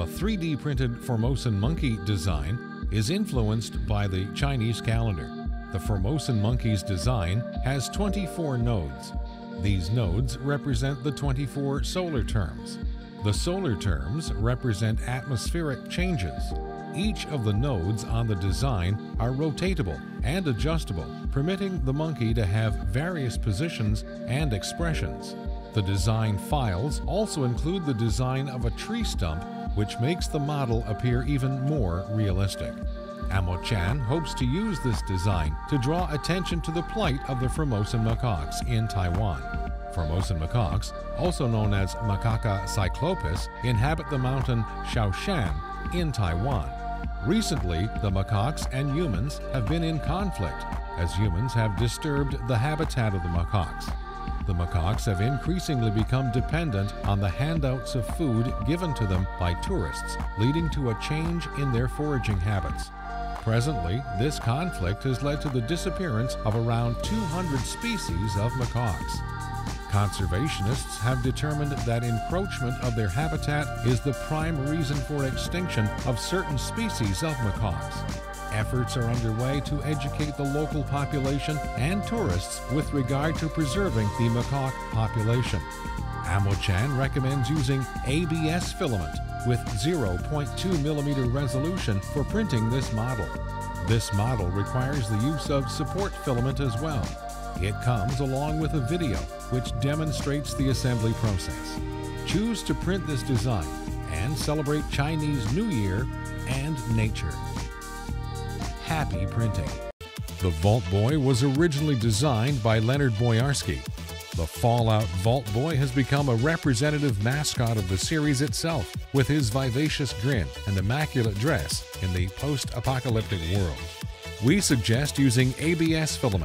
3D printed Formosan monkey design is influenced by the Chinese calendar. The Formosan monkey's design has 24 nodes. These nodes represent the 24 solar terms. The solar terms represent atmospheric changes. Each of the nodes on the design are rotatable and adjustable, permitting the monkey to have various positions and expressions. The design files also include the design of a tree stump, which makes the model appear even more realistic. Amaochan hopes to use this design to draw attention to the plight of the Formosan macaques in Taiwan. Formosan macaques, also known as Macaca cyclopus, inhabit the mountain Shoushan in Taiwan. Recently, the macaques and humans have been in conflict as humans have disturbed the habitat of the macaques. The macaques have increasingly become dependent on the handouts of food given to them by tourists, leading to a change in their foraging habits. Presently, this conflict has led to the disappearance of around 200 species of macaques. Conservationists have determined that encroachment of their habitat is the prime reason for extinction of certain species of macaques. Efforts are underway to educate the local population and tourists with regard to preserving the macaque population. Amaochan recommends using ABS filament with 0.2 millimeter resolution for printing this model. This model requires the use of support filament as well. It comes along with a video which demonstrates the assembly process. Choose to print this design and celebrate Chinese New Year and nature. Happy printing. The Vault Boy was originally designed by Leonard Boyarsky. The Fallout Vault Boy has become a representative mascot of the series itself, with his vivacious grin and immaculate dress in the post apocalyptic world. We suggest using ABS filament